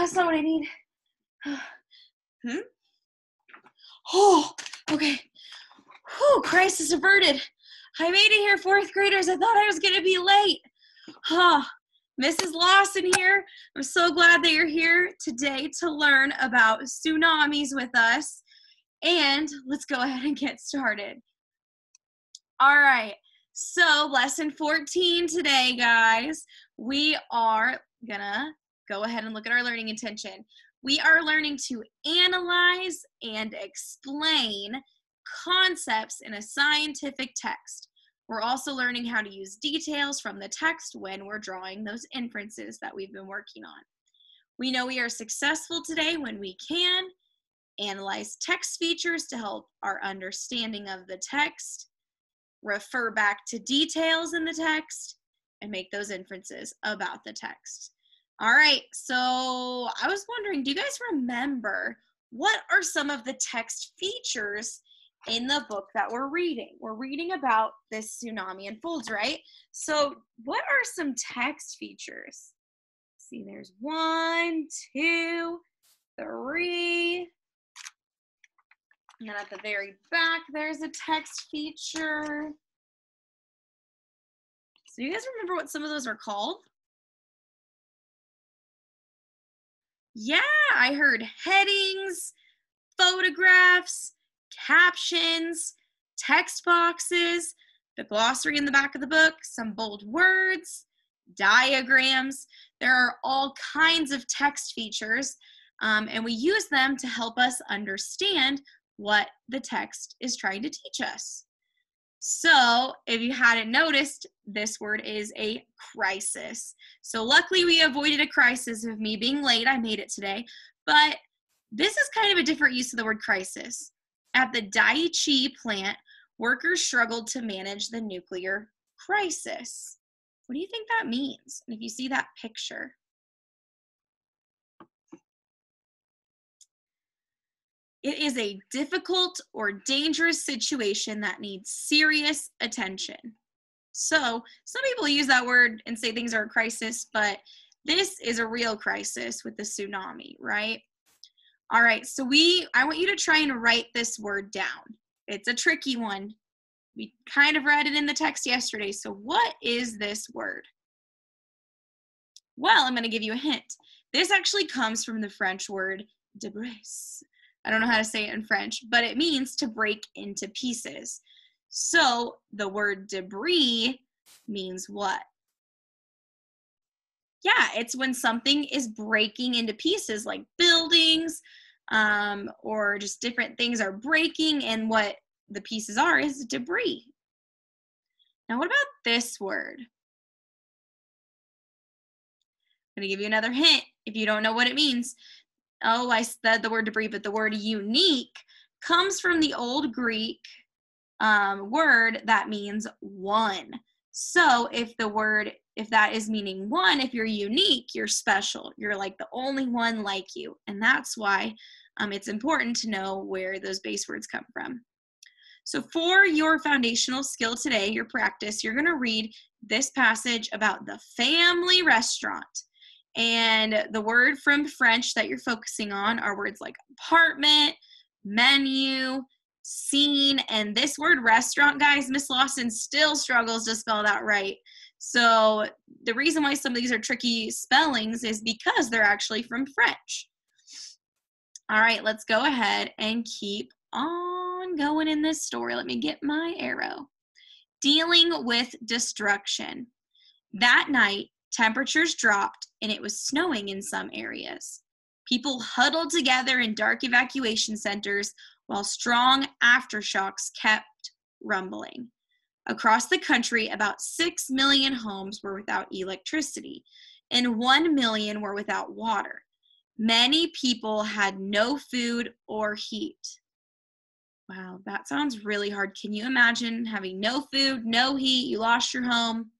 That's not what I need. hmm? Oh, okay. Whew, crisis averted. I made it here, fourth graders. I thought I was going to be late. Huh. Mrs. Lawson here. I'm so glad that you're here today to learn about tsunamis with us. And let's go ahead and get started. All right. So, lesson 14 today, guys. We are going to go ahead and look at our learning intention. We are learning to analyze and explain concepts in a scientific text. We're also learning how to use details from the text when we're drawing those inferences that we've been working on. We know we are successful today when we can analyze text features to help our understanding of the text, refer back to details in the text, and make those inferences about the text. All right, so I was wondering, do you guys remember what are some of the text features in the book that we're reading? We're reading about this tsunami unfolds, right? So, what are some text features? see, there's one, two, three. And then at the very back, there's a text feature. So, you guys remember what some of those are called? Yeah, I heard headings, photographs, captions, text boxes, the glossary in the back of the book, some bold words, diagrams. There are all kinds of text features, um, and we use them to help us understand what the text is trying to teach us. So, if you hadn't noticed, this word is a crisis. So, luckily, we avoided a crisis of me being late. I made it today. But this is kind of a different use of the word crisis. At the Daiichi plant, workers struggled to manage the nuclear crisis. What do you think that means? And if you see that picture, It is a difficult or dangerous situation that needs serious attention. So, some people use that word and say things are a crisis, but this is a real crisis with the tsunami, right? All right, so we I want you to try and write this word down. It's a tricky one. We kind of read it in the text yesterday. So, what is this word? Well, I'm going to give you a hint. This actually comes from the French word debris. I don't know how to say it in French, but it means to break into pieces. So the word debris means what? Yeah, it's when something is breaking into pieces, like buildings um, or just different things are breaking, and what the pieces are is debris. Now, what about this word? I'm going to give you another hint if you don't know what it means oh, I said the word debris, but the word unique comes from the old Greek um, word that means one. So if the word, if that is meaning one, if you're unique, you're special. You're like the only one like you. And that's why um, it's important to know where those base words come from. So for your foundational skill today, your practice, you're going to read this passage about the family restaurant. And the word from French that you're focusing on are words like apartment, menu, scene, and this word restaurant, guys, Miss Lawson still struggles to spell that right. So the reason why some of these are tricky spellings is because they're actually from French. All right, let's go ahead and keep on going in this story. Let me get my arrow. Dealing with destruction. That night, Temperatures dropped and it was snowing in some areas. People huddled together in dark evacuation centers while strong aftershocks kept rumbling. Across the country, about 6 million homes were without electricity, and 1 million were without water. Many people had no food or heat. Wow, that sounds really hard. Can you imagine having no food, no heat, you lost your home?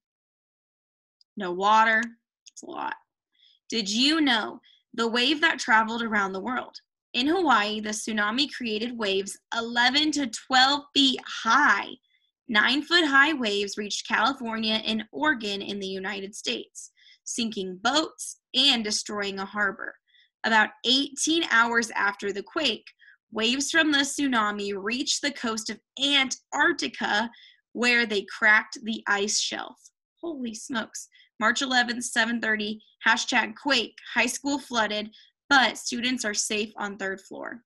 No water. It's a lot. Did you know the wave that traveled around the world? In Hawaii, the tsunami created waves 11 to 12 feet high. Nine foot high waves reached California and Oregon in the United States, sinking boats and destroying a harbor. About 18 hours after the quake, waves from the tsunami reached the coast of Antarctica where they cracked the ice shelf. Holy smokes. March 11th, 7:30, hashtag quake, high school flooded, but students are safe on third floor.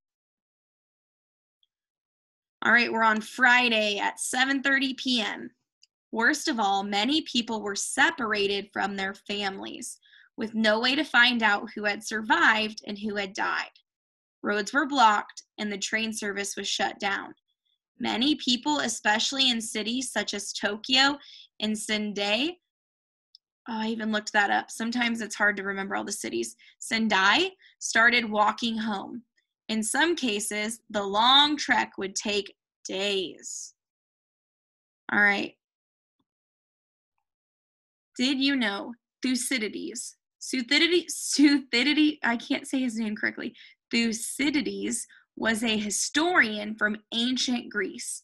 All right, we're on Friday at 7:30 p.m. Worst of all, many people were separated from their families with no way to find out who had survived and who had died. Roads were blocked and the train service was shut down. Many people, especially in cities such as Tokyo and Sendai, oh, I even looked that up. Sometimes it's hard to remember all the cities. Sendai started walking home. In some cases, the long trek would take days. All right. Did you know Thucydides? Thucydides, Thucydides, I can't say his name correctly. Thucydides was a historian from ancient Greece.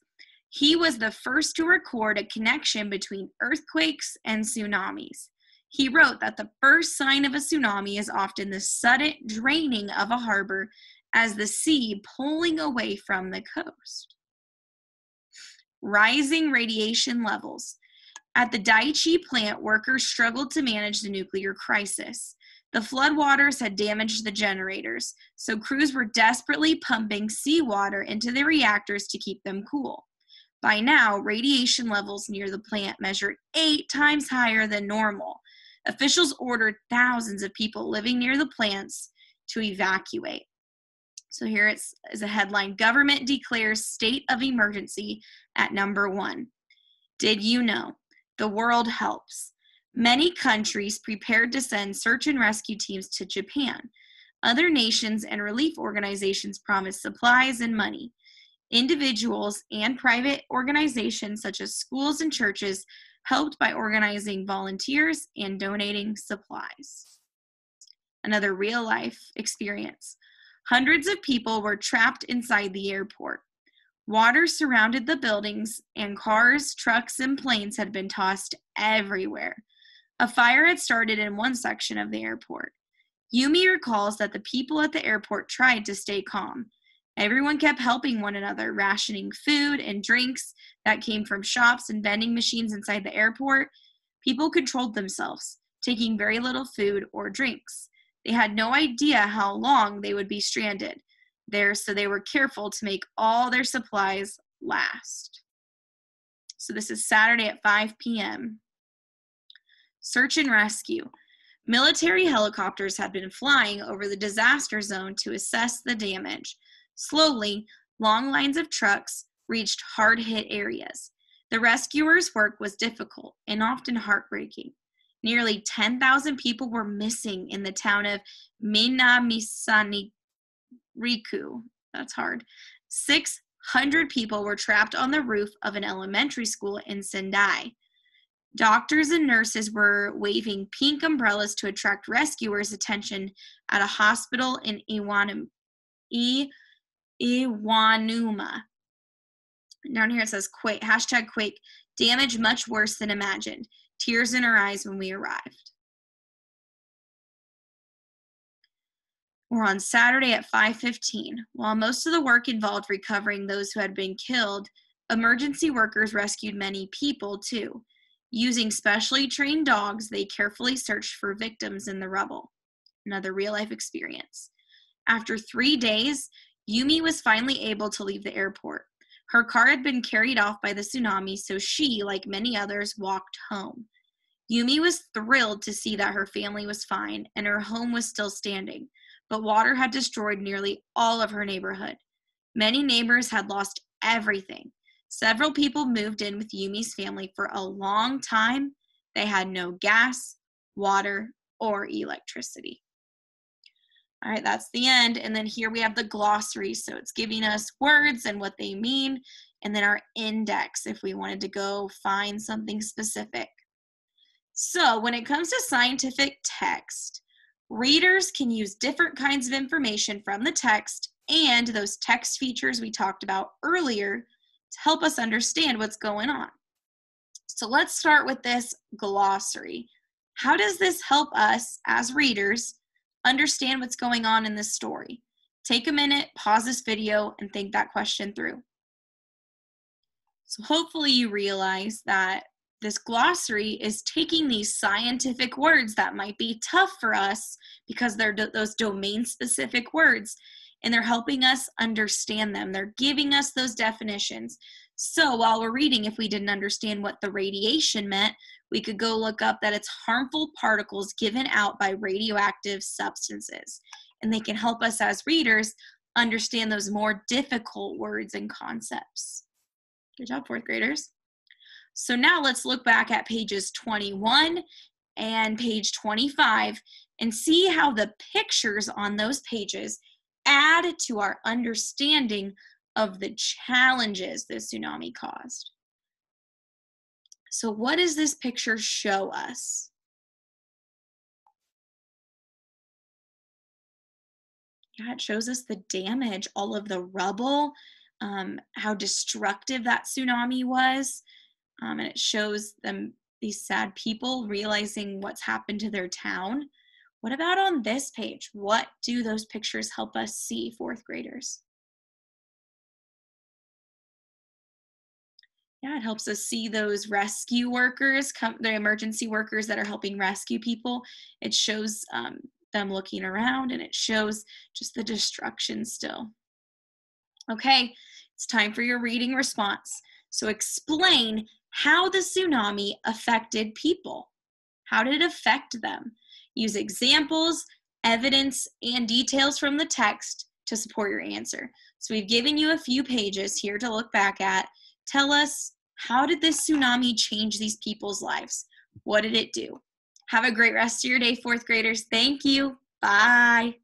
He was the first to record a connection between earthquakes and tsunamis. He wrote that the first sign of a tsunami is often the sudden draining of a harbor as the sea pulling away from the coast. Rising radiation levels. At the Daiichi plant, workers struggled to manage the nuclear crisis. The floodwaters had damaged the generators, so crews were desperately pumping seawater into the reactors to keep them cool. By now, radiation levels near the plant measured eight times higher than normal. Officials ordered thousands of people living near the plants to evacuate. So here it's is a headline Government declares state of emergency at number one. Did you know? The world helps. Many countries prepared to send search and rescue teams to Japan. Other nations and relief organizations promised supplies and money. Individuals and private organizations, such as schools and churches, helped by organizing volunteers and donating supplies. Another real life experience. Hundreds of people were trapped inside the airport. Water surrounded the buildings, and cars, trucks, and planes had been tossed everywhere. A fire had started in one section of the airport. Yumi recalls that the people at the airport tried to stay calm. Everyone kept helping one another, rationing food and drinks that came from shops and vending machines inside the airport. People controlled themselves, taking very little food or drinks. They had no idea how long they would be stranded there, so they were careful to make all their supplies last. So, this is Saturday at 5 p.m. Search and rescue. Military helicopters had been flying over the disaster zone to assess the damage. Slowly, long lines of trucks reached hard hit areas. The rescuers' work was difficult and often heartbreaking. Nearly 10,000 people were missing in the town of Minamisani Riku. That's hard. 600 people were trapped on the roof of an elementary school in Sendai. Doctors and nurses were waving pink umbrellas to attract rescuers' attention at a hospital in Iwanuma. Iwanuma. Down here it says quake, hashtag quake, damage much worse than imagined. Tears in her eyes when we arrived. We're on Saturday at 5:15. While most of the work involved recovering those who had been killed, emergency workers rescued many people too. Using specially trained dogs, they carefully searched for victims in the rubble. Another real life experience. After three days, Yumi was finally able to leave the airport. Her car had been carried off by the tsunami, so she, like many others, walked home. Yumi was thrilled to see that her family was fine and her home was still standing, but water had destroyed nearly all of her neighborhood. Many neighbors had lost everything. Several people moved in with Yumi's family for a long time. They had no gas, water, or electricity. All right, that's the end. And then here we have the glossary. So it's giving us words and what they mean, and then our index if we wanted to go find something specific. So when it comes to scientific text, readers can use different kinds of information from the text and those text features we talked about earlier to help us understand what's going on. So let's start with this glossary. How does this help us as readers understand what's going on in this story. Take a minute, pause this video, and think that question through. So hopefully you realize that this glossary is taking these scientific words that might be tough for us because they're do- those domain specific words and they're helping us understand them. They're giving us those definitions. So while we're reading, if we didn't understand what the radiation meant, we could go look up that it's harmful particles given out by radioactive substances. And they can help us as readers understand those more difficult words and concepts. Good job, fourth graders. So now let's look back at pages 21 and page 25 and see how the pictures on those pages add to our understanding of the challenges the tsunami caused. So, what does this picture show us? Yeah, it shows us the damage, all of the rubble, um, how destructive that tsunami was. Um, and it shows them, these sad people, realizing what's happened to their town. What about on this page? What do those pictures help us see, fourth graders? Yeah, it helps us see those rescue workers, come, the emergency workers that are helping rescue people. It shows um, them looking around and it shows just the destruction still. Okay, it's time for your reading response. So explain how the tsunami affected people. How did it affect them? Use examples, evidence, and details from the text to support your answer. So we've given you a few pages here to look back at. Tell us how did this tsunami change these people's lives? What did it do? Have a great rest of your day, fourth graders. Thank you. Bye.